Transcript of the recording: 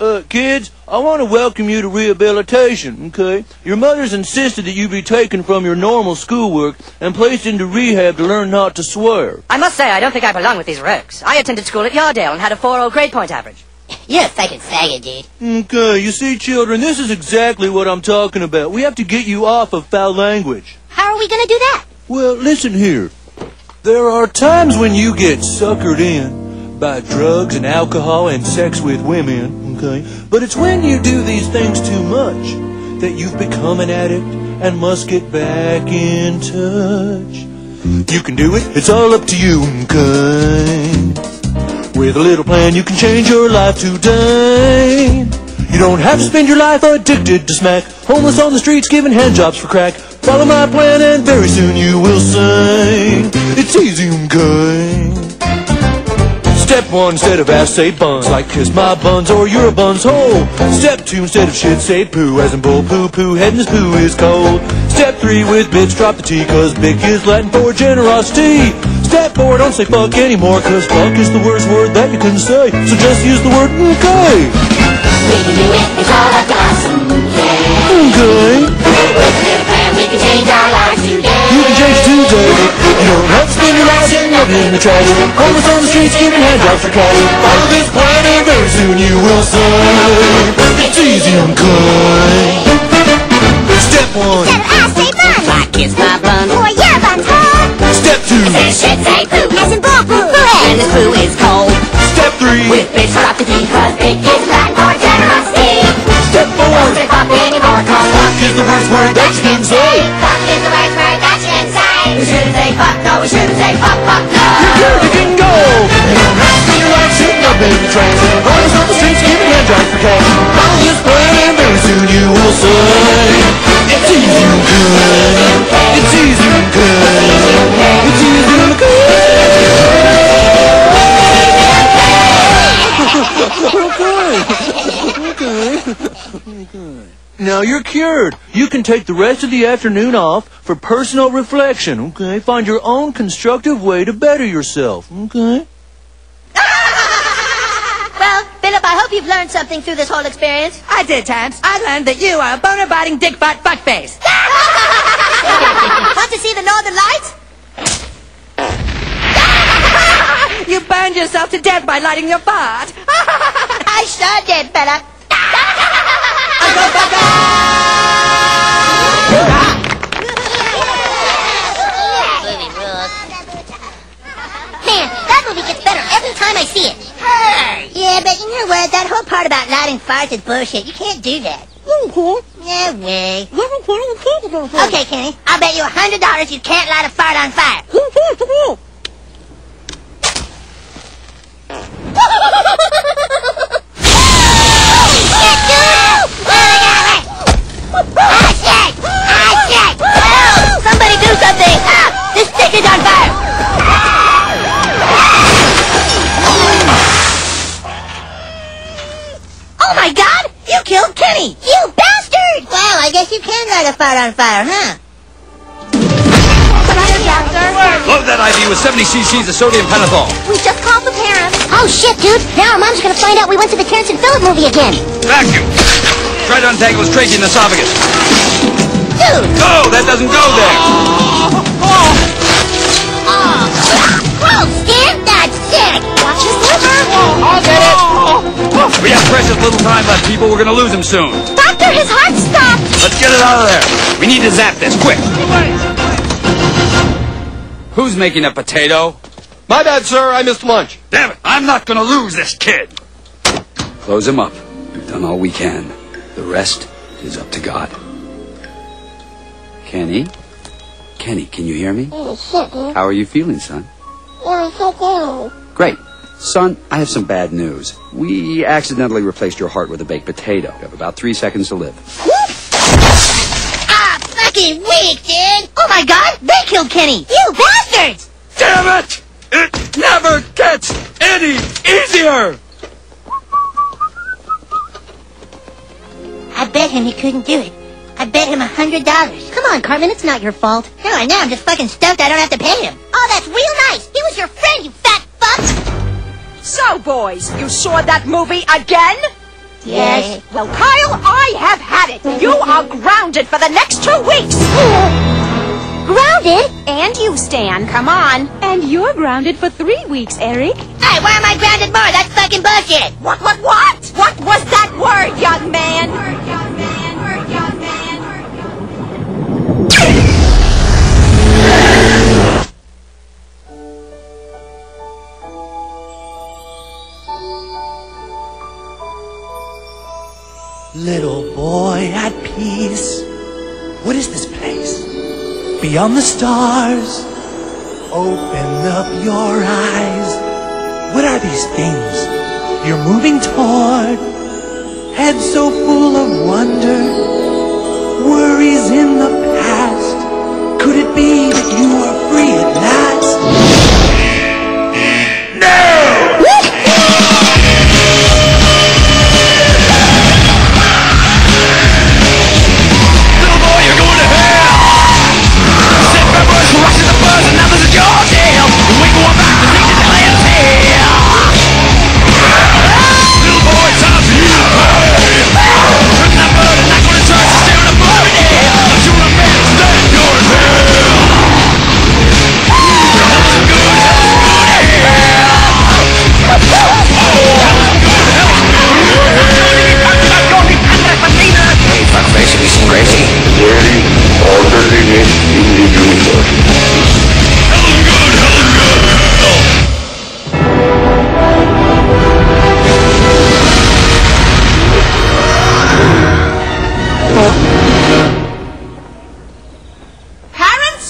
Uh, kids, I want to welcome you to rehabilitation, okay? Your mother's insisted that you be taken from your normal schoolwork and placed into rehab to learn not to swear. I must say, I don't think I belong with these rogues. I attended school at Yardale and had a 4.0 grade point average. You're a fucking faggot, dude. Okay, you see, children, this is exactly what I'm talking about. We have to get you off of foul language. How are we gonna do that? Well, listen here. There are times when you get suckered in by drugs and alcohol and sex with women, okay? But it's when you do these things too much that you've become an addict and must get back in touch. You can do it, it's all up to you, okay? With a little plan, you can change your life today. You don't have to spend your life addicted to smack, homeless on the streets giving handjobs for crack. Follow my plan and very soon you will say, it's easy, okay? Step one, instead of ass, say buns, like kiss my buns or you're a bun's hole. Step two, instead of shit, say poo, as in bull poo poo, head and this poo is cold. Step three, with bitch, drop the T, cause bick is Latin for generosity. Step four, don't say fuck anymore, cause fuck is the worst word that you can say. So just use the word okay. We can do it, it's all up to us. In the trash. Homeless on the streets giving handjobs for cash. Follow this plan and very soon you will say, it's easy, okay. Step one. Instead of ass, say bun. Like kiss my bun. Or your bun's. Step two. Say shit, say poo. As in bull poo poo And poo is cold. Step three. With bitch, the T, cause big is Latin for generosity. Step four. Don't say fuck anymore, cause fuck Is the worst word that you on the streets handjobs for cash. Very soon you will say, it's easy, okay. It's easy, okay. It's easy, okay. okay. Okay. Now you're cured. You can take the rest of the afternoon off for personal reflection, okay? Find your own constructive way to better yourself, okay? Well, Philip, I hope you've learned something through this whole experience. I did, Tams. I learned that you are a boner-biting, dick-butt fuckface. Want to see the northern lights? You burned yourself to death by lighting your fart. I sure did, Phillip. Man, that movie gets better every time I see it. Yeah, but you know what? That whole part about lighting fires is bullshit. You can't do that. No way. Okay, Kenny. I'll bet you a hundred dollars you can't light a fart on fire. Ah, You! You bastard! Well, I guess you can light a fire on fire, huh? Load that IV with 70 cc's of sodium pentothal. We just called the parents. Oh shit, dude! Now our mom's gonna find out we went to the Terrance and Phillip movie again. Vacuum. Try to untangle his trachea and esophagus. Dude! No, that doesn't go there. We have precious little time left, people. We're gonna lose him soon. Doctor, his heart stopped! Let's get it out of there. We need to zap this, quick. Who's making a potato? My bad, sir. I missed lunch. Damn it, I'm not gonna lose this kid. Close him up. We've done all we can. The rest is up to God. Kenny? Kenny, can you hear me? How are you feeling, son? Great. Son, I have some bad news. We accidentally replaced your heart with a baked potato. You have about three seconds to live. Ah, fucking weak, dude! Oh my god, they killed Kenny! You bastards! Damn it! It never gets any easier! I bet him he couldn't do it. I bet him a hundred dollars. Come on, Cartman, it's not your fault. No, I know, I'm just fucking stoked I don't have to pay him. Oh, that's real nice! He was your friend, you fat fuck! So, boys, you saw that movie again? Yes. Well, Kyle, I have had it. You are grounded for the next two weeks. Grounded? And you, Stan. Come on. And you're grounded for three weeks, Eric. Hey, why am I grounded more? That's fucking bullshit. What, what, what? What was that word, young man? Word, young What is this place? Beyond the stars. Open up your eyes. What are these things you're moving toward? Head so full of wonder.